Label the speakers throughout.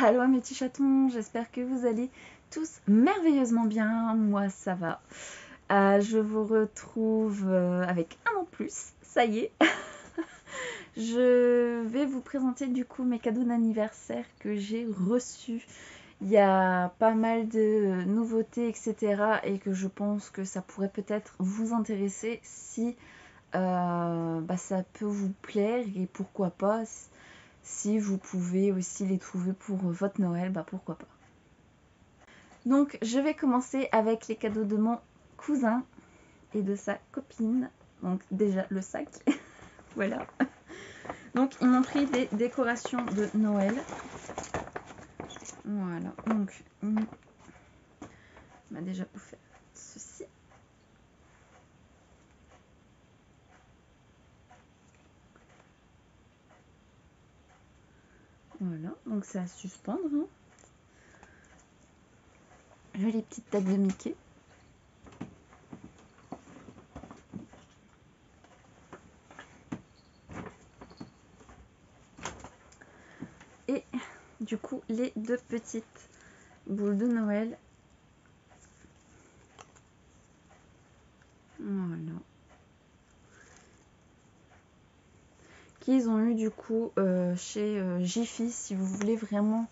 Speaker 1: Allô mes petits chatons, j'espère que vous allez tous merveilleusement bien. Moi ça va. Euh, je vous retrouve euh, avec un de plus. Ça y est. je vais vous présenter du coup mes cadeaux d'anniversaire que j'ai reçus. Il y a pas mal de nouveautés, etc. Et que je pense que ça pourrait peut-être vous intéresser si euh, bah, ça peut vous plaire et pourquoi pas si vous pouvez aussi les trouver pour votre Noël, bah pourquoi pas. Donc je vais commencer avec les cadeaux de mon cousin et de sa copine. Donc déjà le sac, voilà. Donc ils m'ont pris des décorations de Noël. Voilà, donc on m'a déjà offert Voilà, donc c'est à suspendre. Hein. Jolie petite tête de Mickey. Et du coup, les deux petites boules de Noël. Voilà. Qu'ils ont eu du coup euh, chez euh, Jiffy si vous voulez vraiment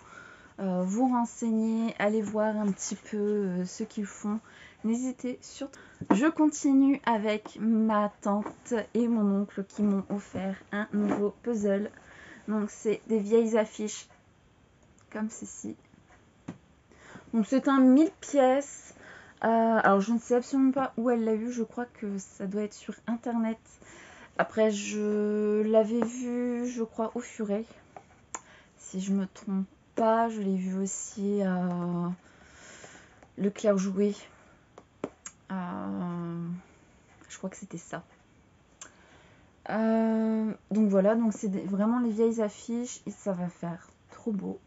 Speaker 1: euh, vous renseigner, aller voir un petit peu ce qu'ils font. N'hésitez surtout. Je continue avec ma tante et mon oncle qui m'ont offert un nouveau puzzle. Donc c'est des vieilles affiches comme ceci. Donc c'est un 1000 pièces. alors je ne sais absolument pas où elle l'a eu. Je crois que ça doit être sur internet. Après, je l'avais vu, je crois, au Furet. Si je me trompe pas, je l'ai vu aussi à Le Clair Joué. Je crois que c'était ça. Euh, donc voilà, donc c'est vraiment les vieilles affiches et ça va faire trop beau.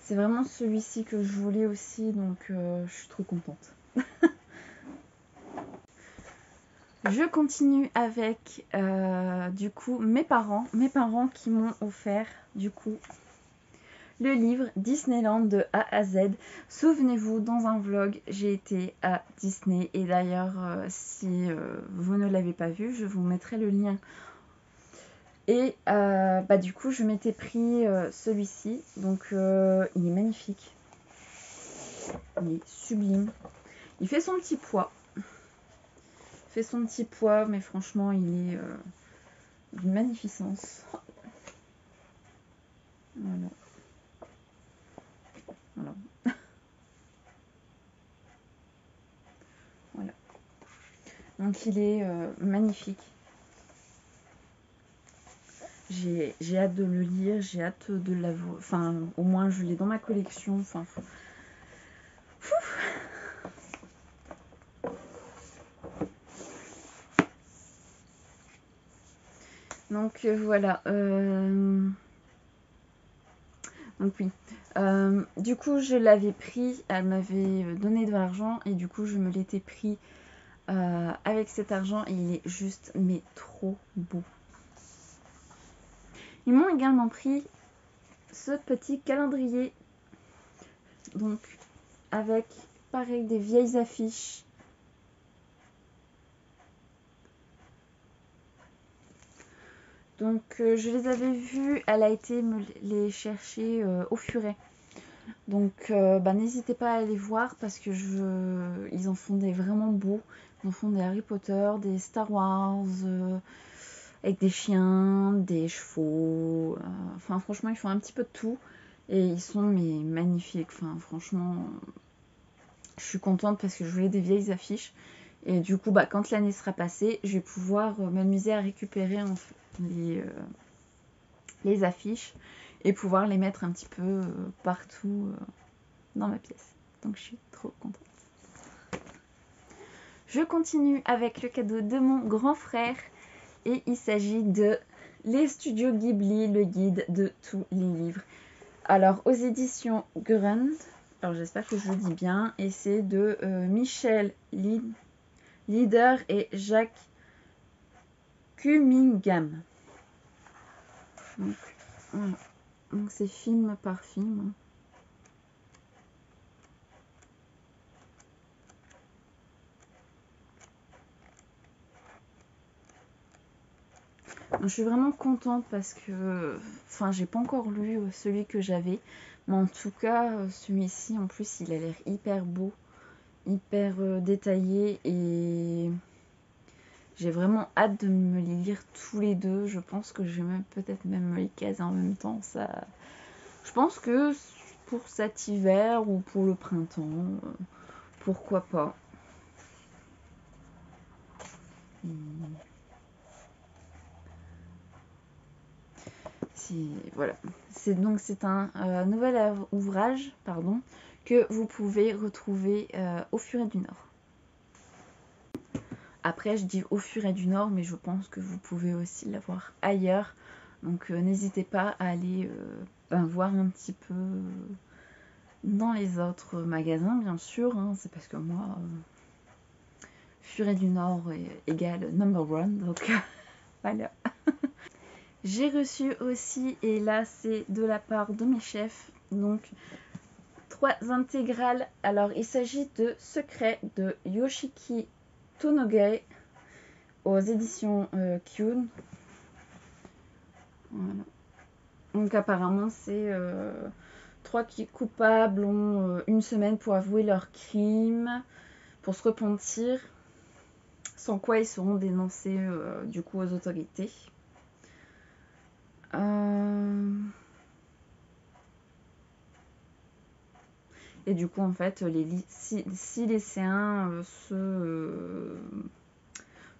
Speaker 1: C'est vraiment celui-ci que je voulais aussi, donc euh, je suis trop contente. Je continue avec euh, du coup mes parents, mes parents qui m'ont offert du coup le livre Disneyland de A à Z. Souvenez-vous, dans un vlog, j'ai été à Disney. Et d'ailleurs, euh, si euh, vous ne l'avez pas vu, je vous mettrai le lien. Et bah du coup, je m'étais pris celui-ci, donc il est magnifique, il est sublime, il fait son petit poids fait son petit poids, mais franchement, il est euh, d'une magnificence. Voilà. Voilà. voilà. Donc il est euh, magnifique. J'ai hâte de le lire, j'ai hâte de l'avoir. Enfin, au moins je l'ai dans ma collection. Enfin, Donc euh, voilà. Euh, donc oui. Euh, du coup, je l'avais pris. Elle m'avait donné de l'argent et du coup, je me l'étais pris avec cet argent et il est juste mais trop beau. Ils m'ont également pris ce petit calendrier. Donc avec pareil des vieilles affiches Donc euh, je les avais vues, elle a été me les chercher euh, au furet. Donc euh, bah, n'hésitez pas à aller voir parce que ils en font des vraiment beaux. Ils en font des Harry Potter, des Star Wars, avec des chiens, des chevaux. enfin franchement ils font un petit peu de tout. Et ils sont mais magnifiques. Enfin franchement je suis contente parce que je voulais des vieilles affiches. Et du coup, bah, quand l'année sera passée, je vais pouvoir m'amuser à récupérer euh, les affiches et pouvoir les mettre un petit peu euh, partout euh, dans ma pièce. Donc je suis trop contente. Je continue avec le cadeau de mon grand frère et il s'agit de Les Studios Ghibli, le guide de tous les livres. Alors aux éditions Grund, alors j'espère que je le dis bien, et c'est de Michel Leader et Jacques Cummingham. Donc c'est film par film. Je suis vraiment contente parce que, enfin, j'ai pas encore lu celui que j'avais, mais en tout cas, euh, celui-ci, en plus, il a l'air hyper beau, hyper euh, détaillé et j'ai vraiment hâte de me les lire tous les deux. Je pense que je peut-être même me les caser en même temps. Ça, je pense que pour cet hiver ou pour le printemps, pourquoi pas. Hmm. voilà. C'est donc c'est un euh, nouvel ouvrage, pardon, que vous pouvez retrouver euh, au Furet du Nord. Après, je dis au Furet du Nord, mais je pense que vous pouvez aussi l'avoir ailleurs. Donc euh, n'hésitez pas à aller ben, voir un petit peu dans les autres magasins, bien sûr. Hein. c'est parce que moi, Furet du Nord est égal number one, donc voilà. J'ai reçu aussi, et là c'est de la part de mes chefs, donc trois intégrales. Alors il s'agit de Secret de Yoshiki Tonoge aux éditions euh, Kyun. Voilà. Donc apparemment c'est euh, trois coupables ont euh, une semaine pour avouer leur crime, pour se repentir, sans quoi ils seront dénoncés du coup aux autorités. Euh, et du coup, en fait, les six, lycéens euh, se, euh,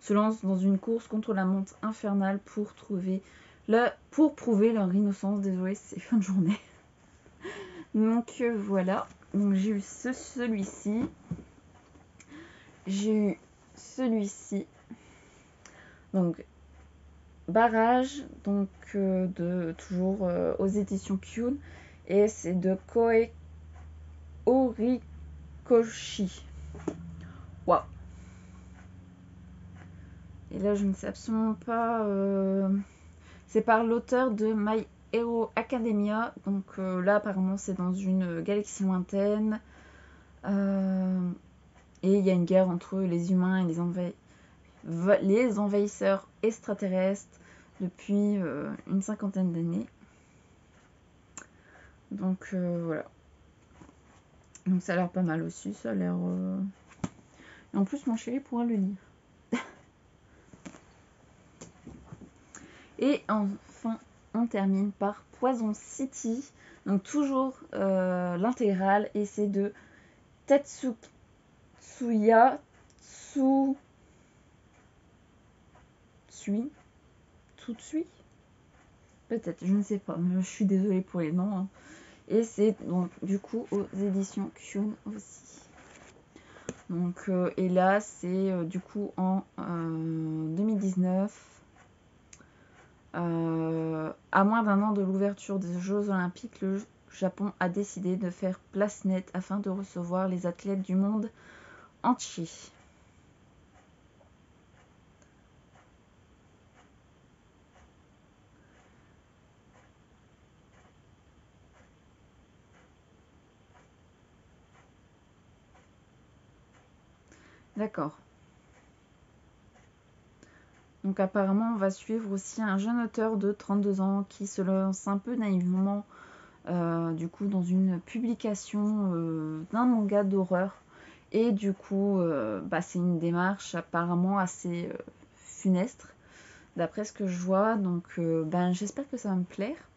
Speaker 1: se lancent dans une course contre la montre infernale pour trouver le, pour prouver leur innocence. Désolé, c'est fin de journée. Donc voilà. Donc j'ai eu ce, celui-ci. J'ai eu celui-ci. Donc Barrage, donc euh, de toujours euh, aux éditions Kyun, et c'est de Koe Orikoshi. Waouh! Et là, je ne sais absolument pas. Euh, c'est par l'auteur de My Hero Academia. Donc là, apparemment, c'est dans une galaxie lointaine. et il y a une guerre entre les humains et les, les envahisseurs extraterrestres depuis euh, une cinquantaine d'années. Donc euh, voilà. Donc ça a l'air pas mal aussi, ça a l'air... Euh, et en plus mon chéri pourra le lire. Et enfin, on termine par Poison City. Donc toujours l'intégrale et c'est de Tetsuya Tsui? Tout. Peut-être, je ne sais pas, je suis désolée pour les noms. Hein. Et c'est donc du coup aux éditions Kyun aussi. Donc, euh, et là, c'est euh, du coup en 2019. Euh, à moins d'un an de l'ouverture des Jeux Olympiques, le Japon a décidé de faire place nette afin de recevoir les athlètes du monde entier. D'accord. Donc apparemment, on va suivre aussi un jeune auteur de 32 ans qui se lance un peu naïvement euh, du coup dans une publication euh, d'un manga d'horreur. Et du coup, euh, bah, c'est une démarche apparemment assez funestre, d'après ce que je vois. Donc ben, j'espère que ça va me plaire.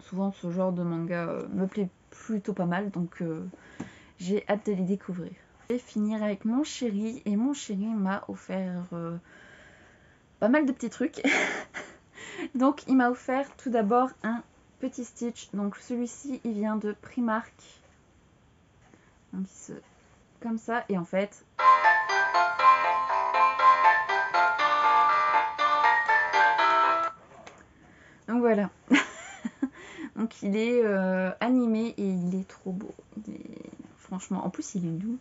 Speaker 1: Souvent ce genre de manga me plaît plutôt pas mal, donc j'ai hâte de les découvrir. Vais finir avec mon chéri et mon chéri m'a offert euh, pas mal de petits trucs. donc il m'a offert tout d'abord un petit Stitch. Donc celui-ci il vient de Primark. Donc comme ça et en fait Donc voilà. Donc il est euh, animé et il est trop beau. Franchement, en plus il est doux.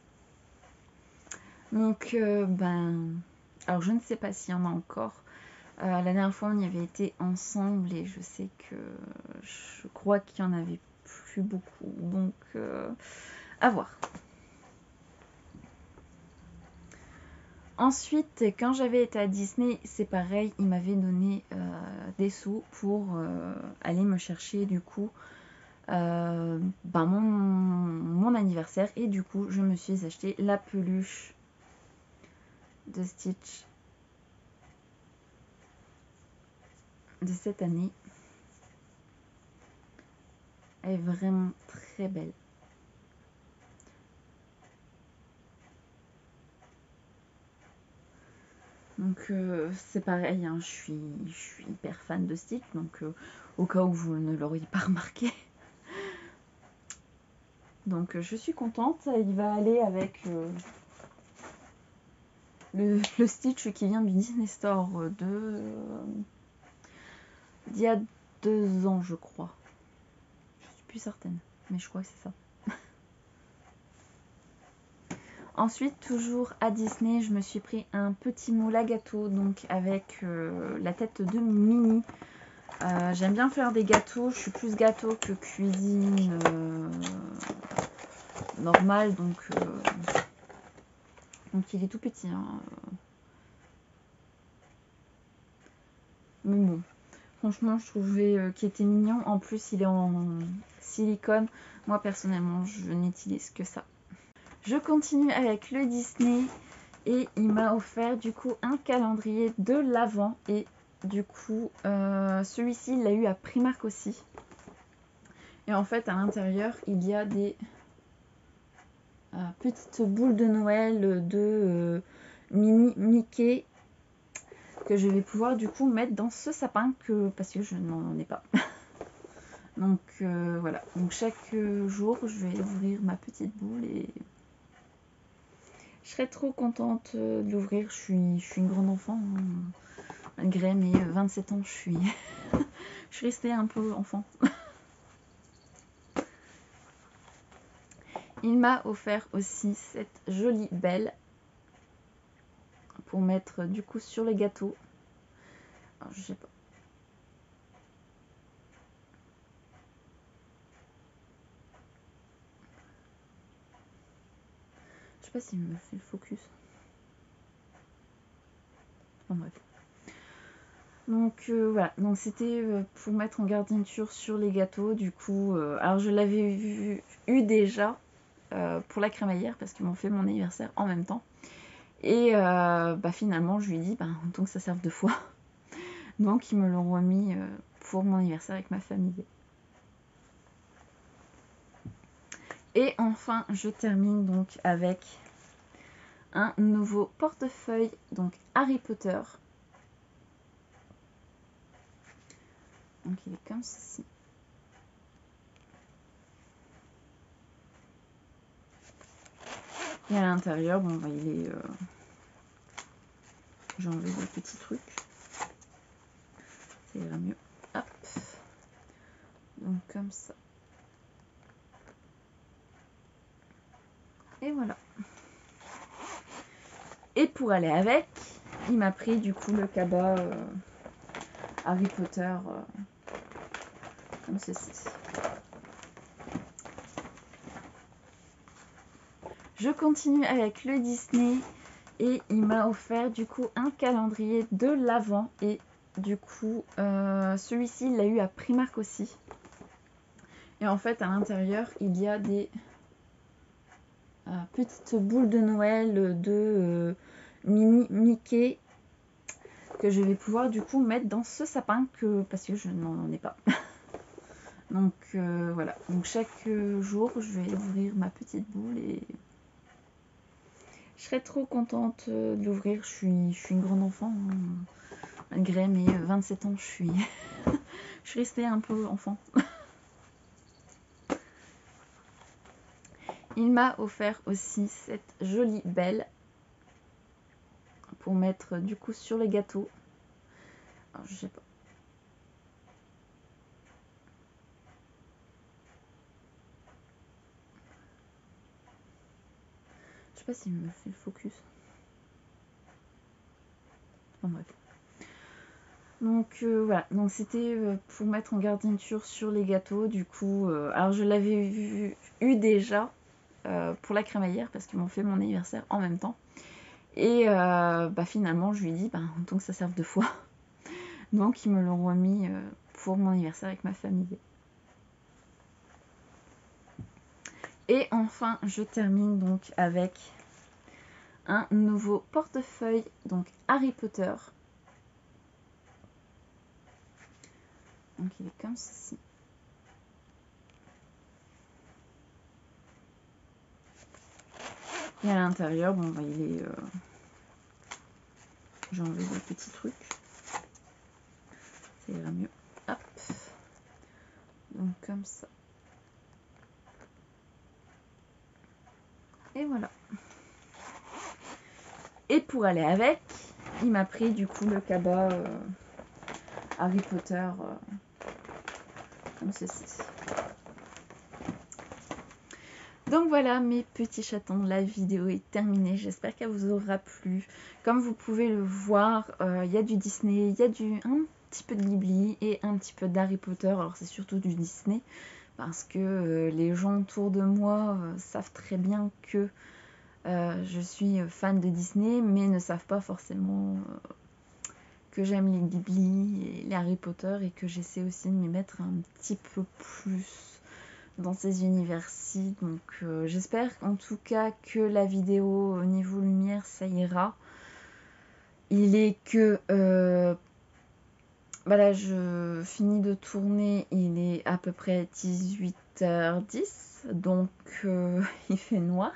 Speaker 1: Donc, euh, ben, alors je ne sais pas s'il y en a encore, Euh, la dernière fois, on y avait été ensemble et je sais que je crois qu'il y en avait plus beaucoup. Donc, euh, à voir. Ensuite, quand j'avais été à Disney, c'est pareil, il m'avait donné des sous pour aller me chercher du coup ben, mon, mon, anniversaire. Et du coup, je me suis acheté la peluche de Stitch de cette année. Est vraiment très belle. Donc euh, c'est pareil, hein, je, suis, je hyper fan de Stitch, donc euh, au cas où vous ne l'auriez pas remarqué. Donc euh, je suis contente, il va aller avec le, Stitch qui vient du Disney Store de d'il y a deux ans, je crois. Je suis plus certaine, mais je crois que c'est ça. Ensuite, toujours à Disney, je me suis pris un petit moule à gâteau, donc avec euh, la tête de Minnie. Euh, j'aime bien faire des gâteaux, je suis plus gâteau que cuisine euh, normale, donc, donc il est tout petit. Hein. Mais bon, Franchement, je trouvais euh, qu'il était mignon. En plus, il est en silicone. Moi, personnellement, je n'utilise que ça. Je continue avec le Disney. Et il m'a offert du coup un calendrier de l'avant. Et du coup, euh, celui-ci, il l'a eu à Primark aussi. Et en fait, à l'intérieur, il y a des euh, petites boules de Noël de mini Mickey que je vais pouvoir du coup mettre dans ce sapin que parce que je n'en ai pas. Donc euh, voilà, donc chaque jour je vais ouvrir ma petite boule et je serais trop contente euh, de l'ouvrir. Je suis, je suis une grande enfant, hein. malgré mes 27 ans, je suis, je suis restée un peu enfant. Il m'a offert aussi cette jolie belle pour mettre du coup sur les gâteaux. je sais pas. Je sais pas s'il me fait le focus. En bref. Donc euh, voilà, donc c'était euh, pour mettre en garniture sur les gâteaux. Du coup, euh, alors je l'avais eu déjà pour la crémaillère parce qu'ils m'ont fait mon anniversaire en même temps. Et euh, bah, finalement, je lui ai dit, bah, autant que ça serve deux fois. Donc, ils me l'ont remis euh, pour mon anniversaire avec ma famille. Et enfin, je termine donc avec un nouveau portefeuille, donc Harry Potter. Donc il est comme ceci. Et à l'intérieur, bon, bah, il est... Euh, des petits trucs. Ça ira mieux. Hop. Donc comme ça. Et voilà. Et pour aller avec, il m'a pris du coup le cabas euh, Harry Potter euh, comme ceci. Je continue avec le Disney et il m'a offert du coup un calendrier de l'avant et du coup euh, celui-ci il l'a eu à Primark aussi. Et en fait à l'intérieur il y a des euh, petites boules de Noël de euh, mini Mickey que je vais pouvoir du coup mettre dans ce sapin que parce que je n'en ai pas. Donc voilà, donc chaque jour je vais ouvrir ma petite boule et je serais trop contente de l'ouvrir. Je suis, je suis une grande enfant. Hein. Malgré mes 27 ans, je suis, je suis restée un peu enfant. Il m'a offert aussi cette jolie belle pour mettre du coup sur les gâteaux. Alors, je sais pas. Sais pas s'il me fait le focus. Bref. Donc euh, voilà, donc c'était euh, pour mettre en garniture sur les gâteaux. Du coup, euh, alors je l'avais eu déjà pour la crémaillère parce qu'ils m'ont fait mon anniversaire en même temps. Et bah, finalement, je lui ai dit, bah, tant que ça serve deux fois. Donc ils me l'ont remis pour mon anniversaire avec ma famille. Et enfin, je termine donc avec un nouveau portefeuille, donc Harry Potter. Donc il est comme ceci. Et à l'intérieur, bon, bah, il est. Euh, j'ai enlevé des petits trucs. Ça ira mieux. Hop. Donc comme ça. Et voilà. Et pour aller avec, il m'a pris du coup le cabas euh, Harry Potter euh, comme ceci. Donc voilà mes petits chatons, la vidéo est terminée, j'espère qu'elle vous aura plu. Comme vous pouvez le voir, euh, il y a du Disney, il y a du, un petit peu de Ghibli et un petit peu d'Harry Potter, alors c'est surtout du Disney, parce que les gens autour de moi savent très bien que euh, je suis fan de Disney, mais ne savent pas forcément euh, que j'aime les Ghibli et les Harry Potter et que j'essaie aussi de m'y mettre un petit peu plus dans ces univers-ci. Donc euh, j'espère en tout cas que la vidéo au niveau lumière ça ira. Il est que voilà, je finis de tourner, il est à peu près 18h10, donc il fait noir.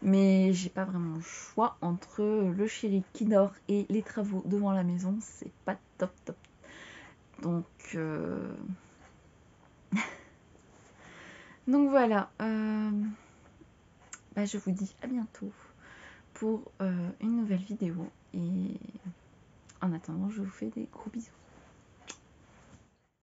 Speaker 1: Mais j'ai pas vraiment le choix entre le chéri qui dort et les travaux devant la maison. C'est pas top top. Donc, euh, donc voilà. Euh, bah, je vous dis à bientôt pour euh, une nouvelle vidéo. Et en attendant, je vous fais des gros bisous.